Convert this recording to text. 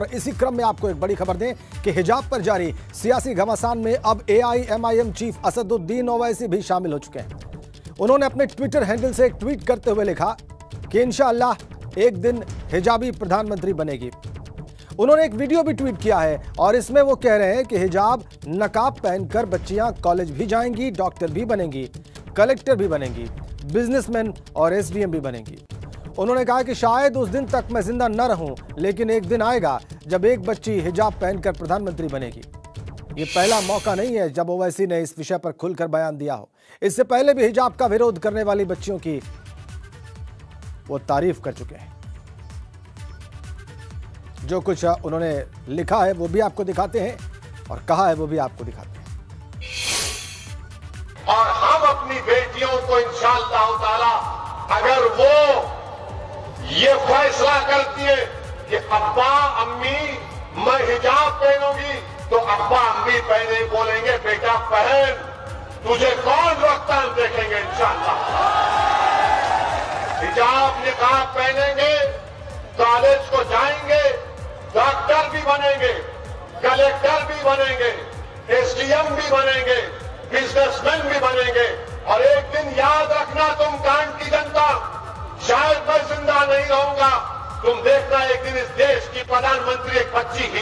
और इसी क्रम में आपको एक बड़ी खबर दें कि हिजाब पर जारी सियासी घमासान में अब एआईएमआईएम चीफ असदुद्दीन ओवैसी भी शामिल हो चुके हैं। उन्होंने अपने ट्विटर हैंडल से एक ट्वीट करते हुए लिखा कि इंशाअल्लाह एक दिन हिजाबी प्रधानमंत्री बनेगी। उन्होंने एक वीडियो भी ट्वीट किया है और इसमें वो कह रहे हैं कि हिजाब नकाब पहनकर बच्चियाँ कॉलेज भी जाएँगी, डॉक्टर भी बनेंगी, कलेक्टर भी बनेंगी, बिजनेसमैन और एसडीएम भी बनेंगी। उन्होंने कहा कि शायद उस दिन तक मैं ज़िंदा न रहूँ, लेकिन एक दिन आएगा जब एक बच्ची हिजाब पहनकर प्रधानमंत्री बनेगी। ये पहला मौका नहीं है जब ओवैसी ने इस विषय पर खुलकर बयान दिया हो। इससे पहले भी हिजाब का विरोध करने वाली बच्चियों की वो तारीफ़ कर चुके हैं। जो कुछ उन्होंने लिखा है वो भी आपको दिखाते हैं और कहा है वो भी आपको दिखाते हैं। और हम अपनी बेटियों को ताला अगर वो ये फैसला करती है कि अब्बा अम्मी, मैं हिजाब पहनूँगी। तो अब्बा अम्मी पहने बोलेंगे, बेटा, पहन। तुझे कौन रोकता देखेंगे इंशाअल्लाह हिजाब निकाब पहनेंगे कॉलेज को जाएँगे डॉक्टर भी बनेंगे कलेक्टर भी बनेंगे एसडीएम भी बनेंगे बिजनेसमैन भी बनेंगे। देखना एक दिन इस देश की प्रधानमंत्री एक बच्ची हिजाब